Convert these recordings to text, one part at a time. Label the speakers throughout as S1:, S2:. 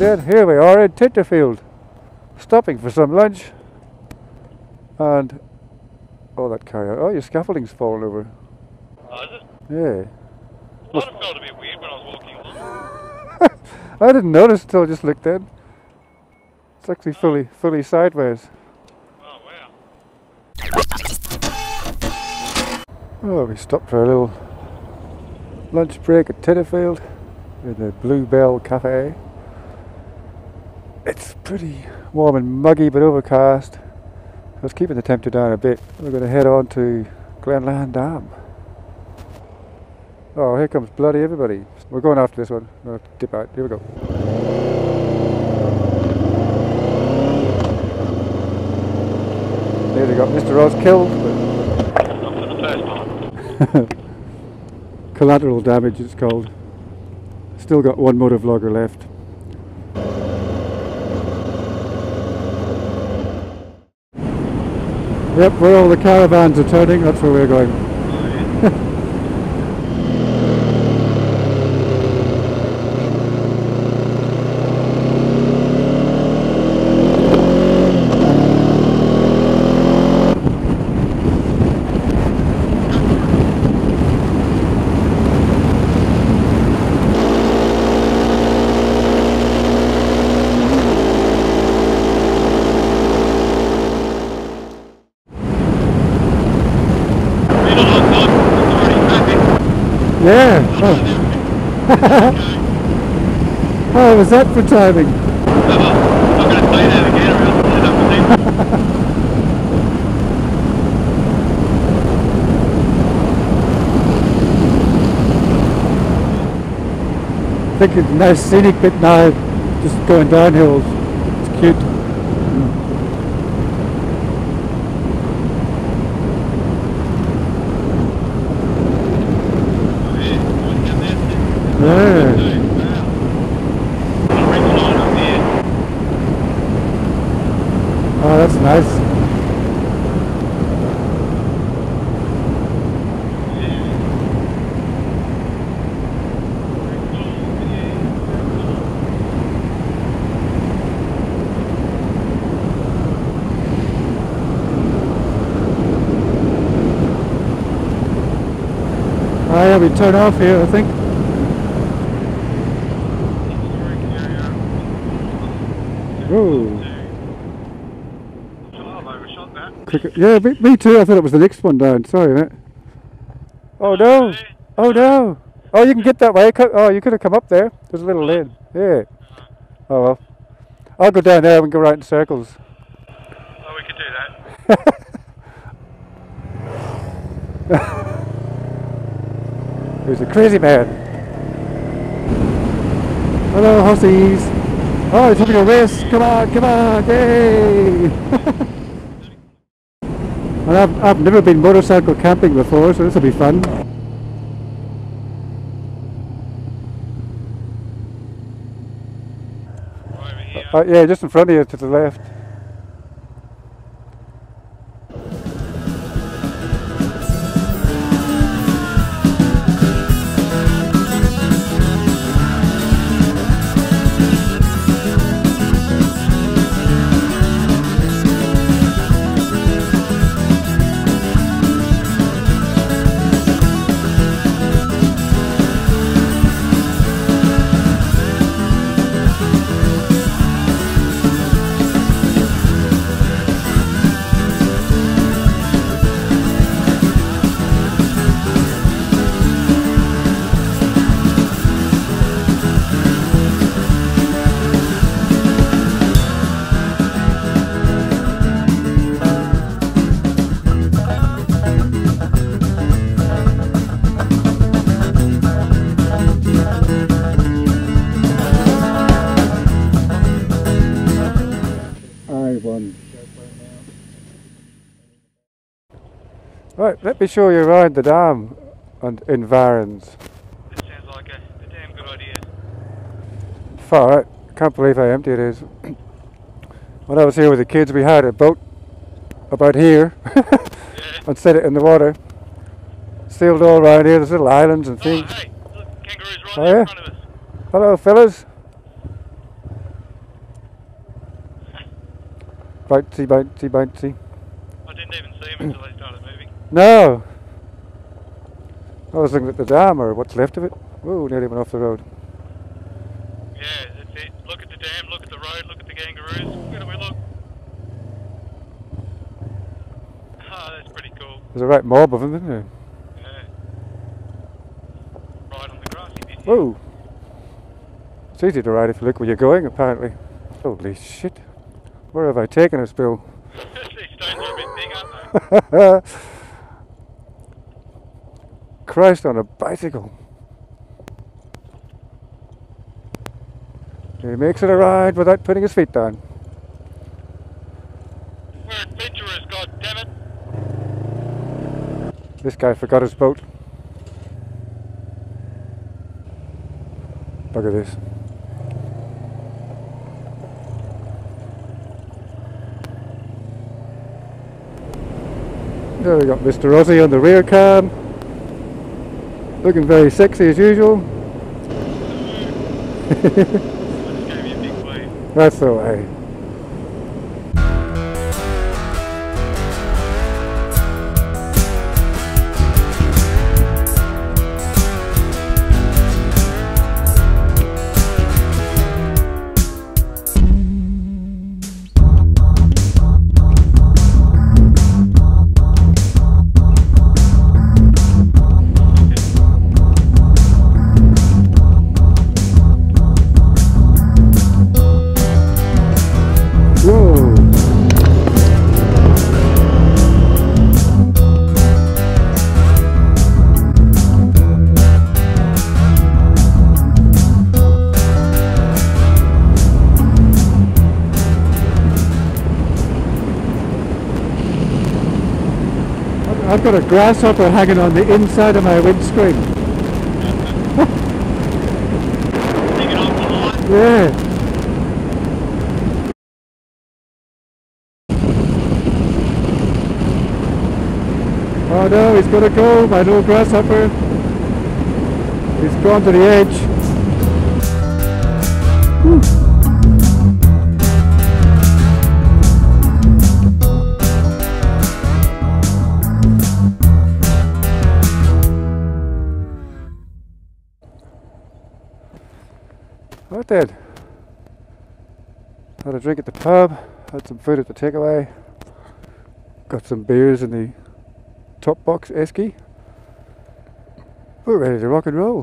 S1: Here we are in Tenterfield, stopping for some lunch. And oh, that car! Oh, your scaffolding's fallen over.
S2: Oh, is it?
S1: Yeah,
S2: Well, that felt a bit weird when I was walking along.
S1: I didn't notice until I just looked in. It's actually oh. fully, fully sideways.
S2: Oh, wow.
S1: Oh, we stopped for a little lunch break at Tenterfield in the Bluebell Cafe. It's pretty warm and muggy but overcast. So it's keeping the temperature down a bit. We're going to head on to Glenlyon Dam. Oh, here comes bloody everybody. We're going after this one. We'll dip out. Here we go. Nearly got Mr. Ross killed, collateral damage it's called. Still got one motor vlogger left. Yep, where all the caravans are turning, that's where we're going. Yeah. Oh. How oh, was that for timing?
S2: Oh, I'm going to say that again or else I'll up with them.
S1: I think it's a nice scenic bit now, just going downhill. It's cute.
S2: Oh, yeah. Going down there.
S1: Yeah.
S2: Wow. Got a red line up there.
S1: Oh, that's nice. Yeah, we turn off here, I think. Whoa.
S2: Oh, I've overshot that.
S1: Quick- Yeah, me, me too. I thought it was the next one down. Sorry, mate. Oh no! Oh no! Oh, you can get that way. Oh, you could have come up there. There's a little lane. Yeah. Oh well. I'll go down there and go right in circles.
S2: Oh, we could do that.
S1: Who's the crazy man? Hello, hussies. Oh, it's having a race. Come on, come on, yay! well, I've, I've never been motorcycle camping before, so this will be fun.
S2: Right.
S1: Uh, yeah, just in front of you to the left. Right, let me show you around the dam and in Varens.
S2: This sounds like a, a damn good idea.
S1: Far out. Can't believe how empty it is. when I was here with the kids, we had a boat about here
S2: Yeah.
S1: and set it in the water. Sailed all around here. There's little islands and
S2: Oh,
S1: things.
S2: hey, look, kangaroos right
S1: Oh, yeah?
S2: in front of us.
S1: Hello, fellas. Bouncy, bouncy, bouncy.
S2: I didn't even see him until moving.
S1: No! I was looking at the dam or what's left of it. Whoa, nearly went off the road.
S2: Yeah, that's it. Look at the dam, look at the road, look at the kangaroos. Where do we look? Ah, that's pretty cool.
S1: There's a right mob of them, isn't there?
S2: Yeah. Right on the grassy bit.
S1: Whoa! It's easy to ride if you look where you're going, apparently. Holy shit. Where have I taken us, Bill?
S2: These stones are a bit big, aren't they?
S1: Christ on a bicycle. He makes it a ride without putting his feet down.
S2: We're adventurers, god damn it.
S1: This guy forgot his boat. Look at this. There we got Mr. Aussie on the rear cam. Looking very sexy as usual.
S2: I just gave you a big wave.
S1: That's the way. I've got a grasshopper hanging on the inside of my windscreen. Yeah. Oh no, he's gonna go, my little grasshopper. He's gone to the edge. Whew. Right then. Had a drink at the pub, had some food at the takeaway, got some beers in the top box esky. We're ready to rock and roll.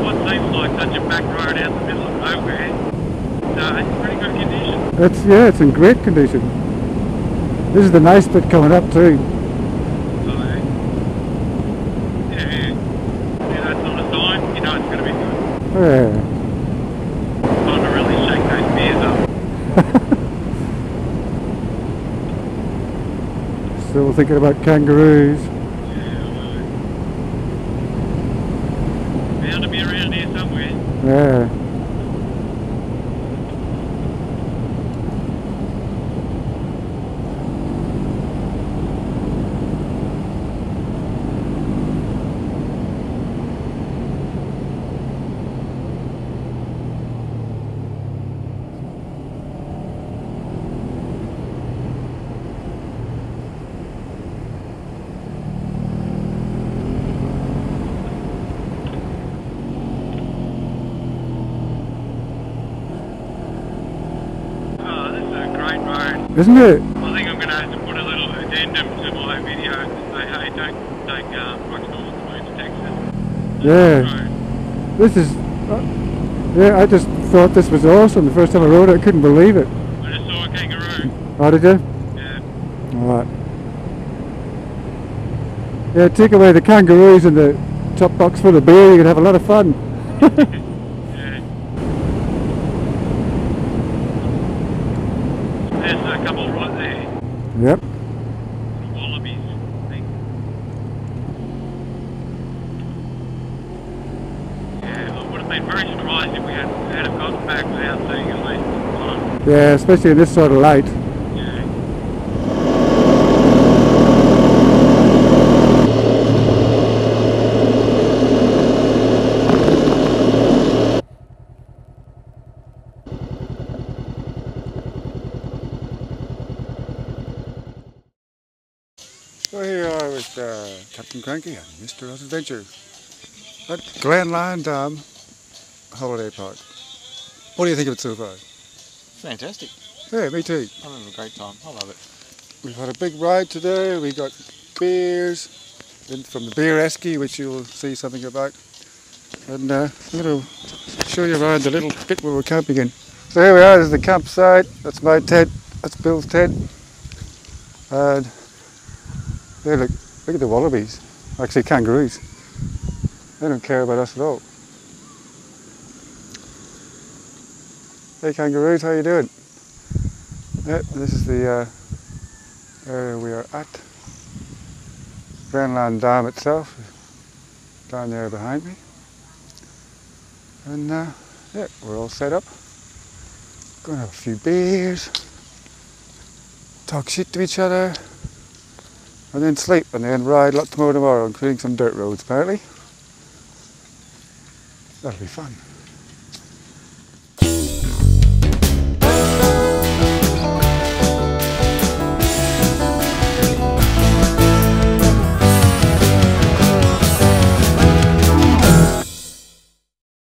S2: What seems like such a back road out the middle of nowhere. Uh, no, it's pretty good condition.
S1: It's yeah, it's in great condition. This is the nice bit coming up too.
S2: So, yeah, yeah. Yeah, that's not a sign. You know it's going to be good.
S1: Yeah.
S2: Time to really shake those beers up.
S1: Still thinking about kangaroos.
S2: Yeah. Bound to be around here somewhere.
S1: Yeah.
S2: Oh, this is a great road.
S1: Isn't it?
S2: I think I'm going to have to put a little addendum to my video and say, hey, don't take um, Rock North to to Texas.
S1: Yeah. This is. Uh, yeah, I just thought this was awesome. The first time I rode it, I couldn't believe it.
S2: I just saw a kangaroo.
S1: How did you?
S2: Yeah.
S1: Alright. Yeah, take away the kangaroos and the top box full of beer, you could have a lot of fun.
S2: Yeah. There's a couple right there.
S1: Yep.
S2: Little wallabies. I. Yeah, I would have been very surprised if we had, had have gotten back without seeing at least one.
S1: Yeah, especially in this sort of light.
S2: Yeah.
S1: Well, here I with uh, Captain Cranky and Mr. Adventure at Glenlyon Dam Holiday Park. What do you think of it so far?
S3: Fantastic.
S1: Yeah, me too.
S3: I'm having a great time. I love it.
S1: We've had a big ride today. We got beers from the beer esky, which you'll see something about. And uh, I'm going to show you around the little bit where we're camping in. So here we are, this is the campsite. That's my tent. That's Bill's tent. And look, look at the wallabies. Actually, kangaroos. They don't care about us at all. Hey kangaroos, how you doing? Yeah, this is the uh, area we are at. Glenlyon Dam itself, down there behind me. And uh, yeah, we're all set up. Gonna have a few beers, talk shit to each other, and then sleep, and then ride lots more tomorrow, including some dirt roads apparently. That'll be fun.